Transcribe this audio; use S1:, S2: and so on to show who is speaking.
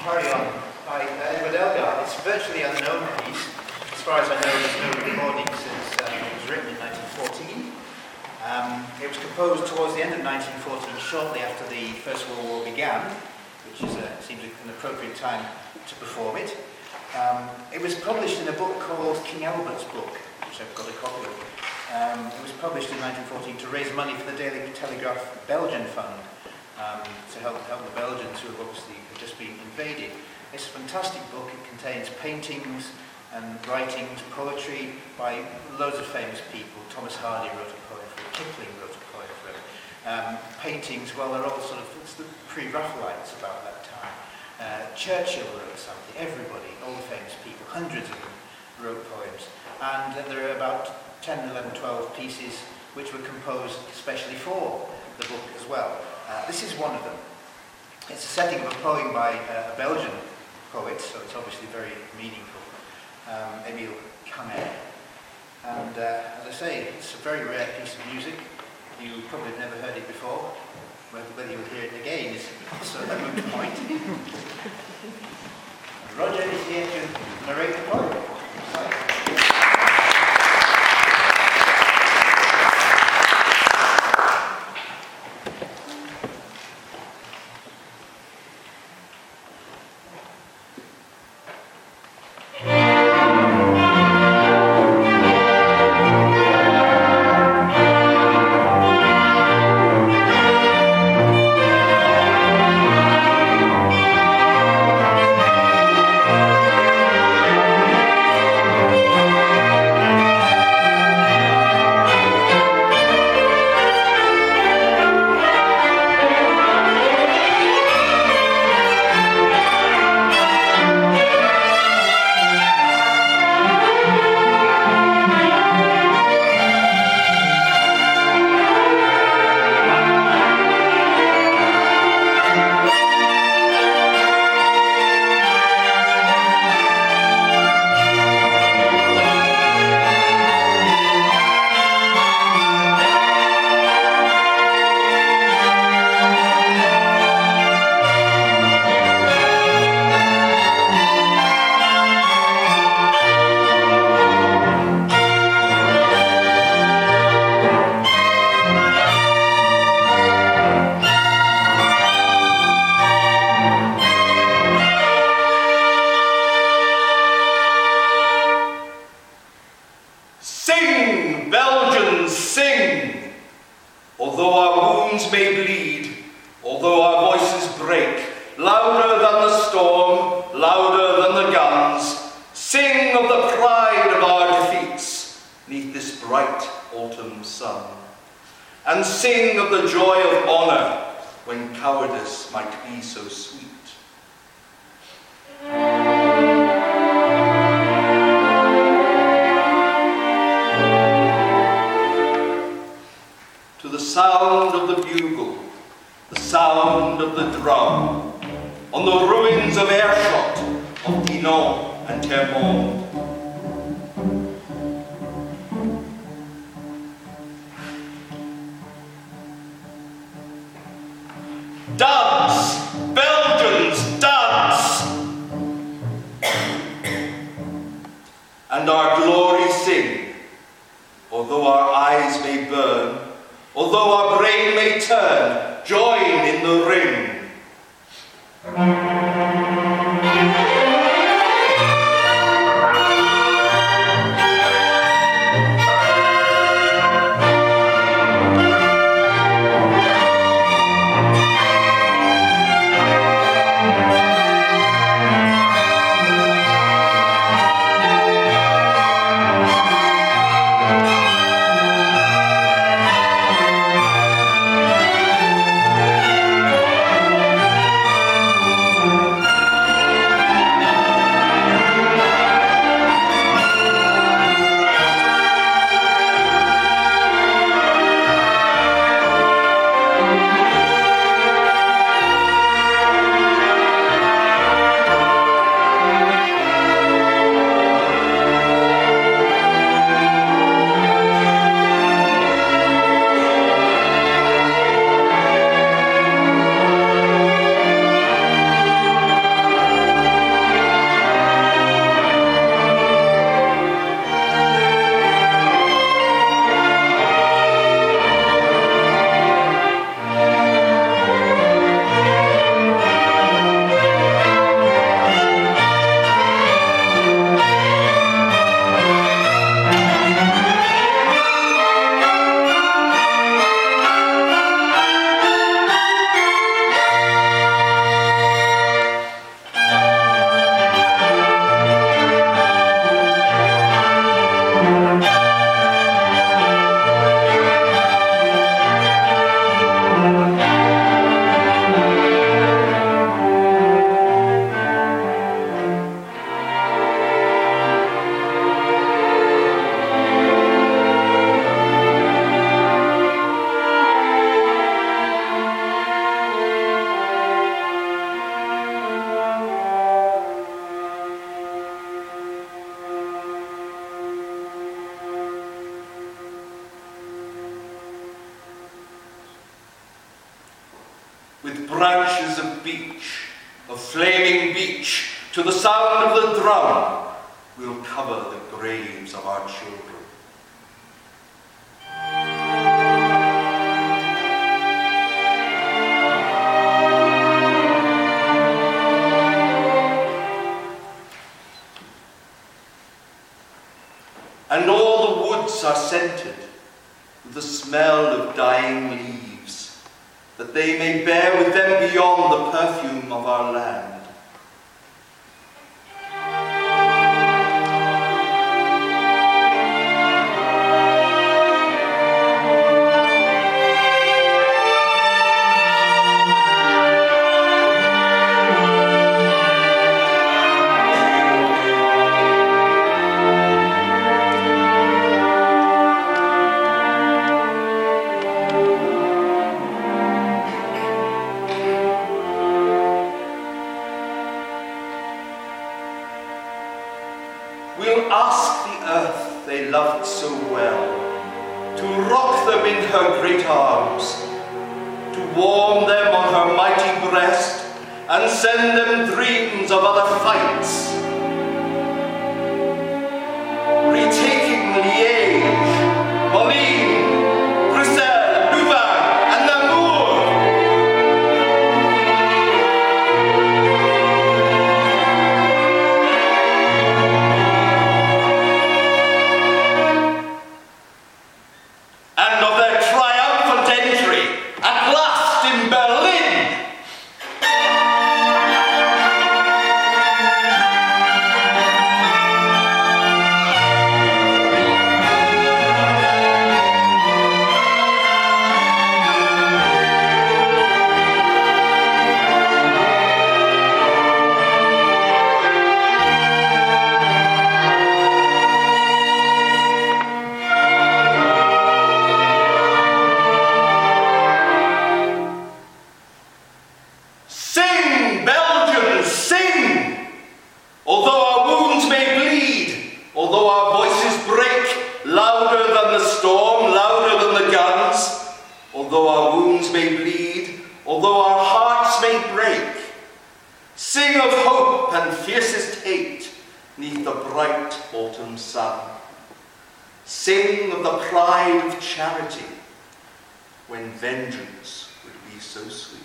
S1: Carillon by Edward Elgar. It's a virtually unknown piece. As far as I know, there's no recording since um, it was written in 1914. Um, it was composed towards the end of 1914, shortly after the First World War began, which is a, seems an appropriate time to perform it. Um, it was published in a book called King Albert's Book, which I've got a copy of. Um, it was published in 1914 to raise money for the Daily Telegraph Belgian Fund, um, to help, help the Belgians who have obviously just been invaded. It's a fantastic book. It contains paintings and writings, poetry by loads of famous people. Thomas Hardy wrote a poem for. Kipling wrote a poem for. Um, paintings, well, they're all sort of, it's the pre-Raphaelites about that time. Uh, Churchill wrote something. Everybody, all the famous people, hundreds of them wrote poems. And there are about 10, 11, 12 pieces which were composed especially for the book as well. Uh, this is one of them. It's a setting of a poem by uh, a Belgian poet, so it's obviously very meaningful, um, Emile Cammaerts. And uh, as I say, it's a very rare piece of music. You probably have never heard it before. Whether you'll hear it again is also a moot point. Roger is here to narrate the poem.
S2: and sing of the joy of honor when cowardice might be so sweet. To the sound of the bugle, the sound of the drum, on the ruins of Aerschot, of Dinant and Termonde, although our eyes may burn, although our brain may turn, join in the ring. Beech, of flaming beech, to the sound of the drum, we'll cover the graves of our children. And all the woods are scented with the smell of dying leaves, that they may bear with them beyond the perfume of our land. Warm them on her mighty breast, and send them dreams of other fights. Retaking Liège, although our wounds may bleed, although our hearts may break, sing of hope and fiercest hate neath the bright autumn sun. Sing of the pride of charity when vengeance would be so sweet.